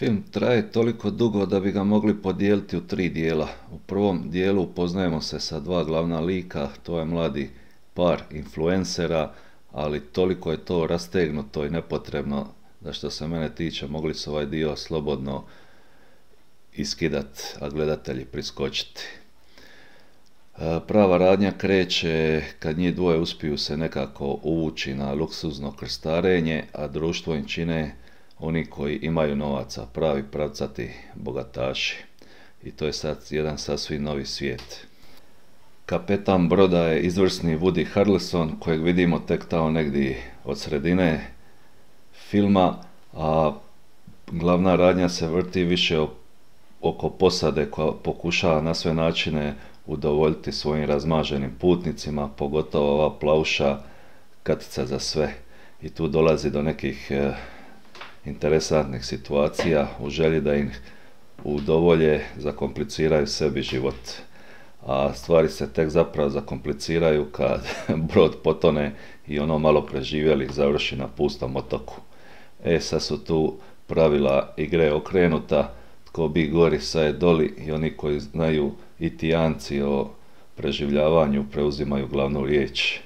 Film traje toliko dugo da bi ga mogli podijeliti u tri dijela. U prvom dijelu upoznajemo se sa dva glavna lika, to je mladi par influencera, ali toliko je to rastegnuto i nepotrebno da što se mene tiče mogli su ovaj dio slobodno iskidat, a gledatelji priskočiti. E, prava radnja kreće kad njih dvoje uspiju se nekako uvući na luksuzno krstarenje, a društvo im čine oni koji imaju novaca, pravi pravcati bogataši. I to je sad jedan sasvim novi svijet. Kapetan broda je izvrsni Woody Harrelson kojeg vidimo tek tamo negdje od sredine filma, a glavna radnja se vrti više oko posade koja pokušava na sve načine udovoljiti svojim razmaženim putnicima, pogotovo ova plauša katica za sve. I tu dolazi do nekih eh, interesantnih situacija u želji da im udovolje zakompliciraju sebi život. A stvari se tek zapravo zakompliciraju kad brod potone i ono malo preživjelih završi na pustom otoku. E sad su tu pravila igre okrenuta, tko bi gori sa je doli i oni koji znaju i tijanci o preživljavanju preuzimaju glavnu riječ.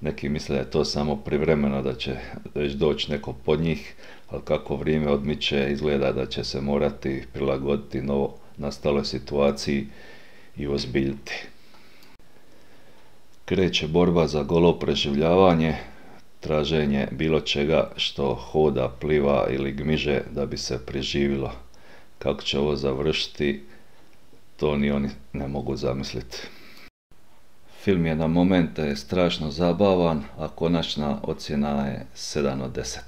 Neki misle da je to samo privremeno, da će već doći neko pod njih, ali kako vrijeme odmiče izgleda da će se morati prilagoditi novo nastaloj situaciji i ozbiljiti. Kreće borba za golo preživljavanje, traženje bilo čega što hoda, pliva ili gmiže da bi se preživilo. Kako će ovo završiti, to ni oni ne mogu zamisliti. Film je na momente strašno zabavan, a konačna ocjena je 7 od 10.